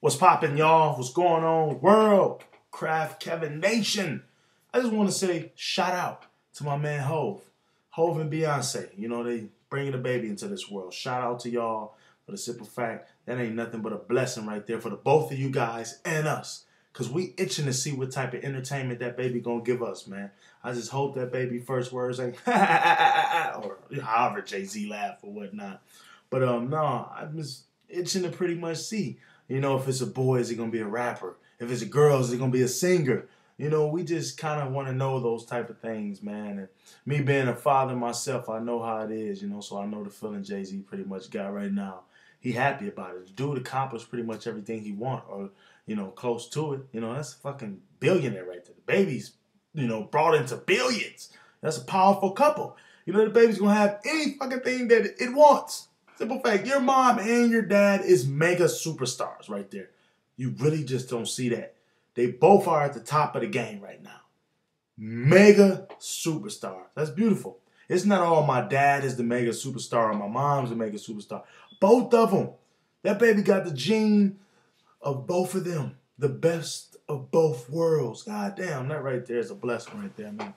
What's poppin', y'all? What's going on? World, Craft, Kevin Nation. I just want to say shout out to my man Hov. Hov and Beyonce. You know, they bringing a baby into this world. Shout out to y'all for the simple fact that ain't nothing but a blessing right there for the both of you guys and us. Cause we itching to see what type of entertainment that baby gonna give us, man. I just hope that baby first words ain't or however Jay Z laugh or whatnot. But um, no, I'm just itching to pretty much see. You know, if it's a boy, is he gonna be a rapper? If it's a girl, is he gonna be a singer? You know, we just kind of want to know those type of things, man. And me being a father myself, I know how it is, you know. So I know the feeling Jay Z pretty much got right now. He happy about it. The dude accomplished pretty much everything he want, or you know, close to it. You know, that's a fucking billionaire right there. The baby's, you know, brought into billions. That's a powerful couple. You know, the baby's gonna have any fucking thing that it wants. Simple fact, your mom and your dad is mega superstars right there. You really just don't see that. They both are at the top of the game right now. Mega superstars. That's beautiful. It's not all my dad is the mega superstar or my mom's the mega superstar. Both of them. That baby got the gene of both of them. The best of both worlds. God damn, that right there is a blessing right there, man.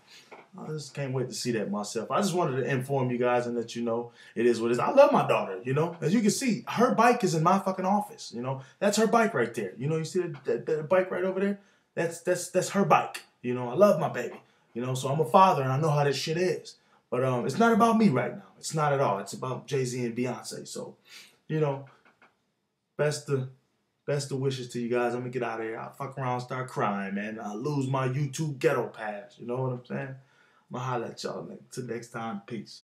I just can't wait to see that myself. I just wanted to inform you guys and let you know it is what it is. I love my daughter, you know. As you can see, her bike is in my fucking office, you know. That's her bike right there. You know, you see that, that, that bike right over there? That's that's that's her bike. You know, I love my baby. You know, so I'm a father and I know how this shit is. But um, it's not about me right now. It's not at all. It's about Jay Z and Beyonce. So, you know, best of best of wishes to you guys. I'm gonna get out of here. I'll fuck around, start crying, man. I'll lose my YouTube ghetto pass. You know what I'm saying? At y'all. Till next time, peace.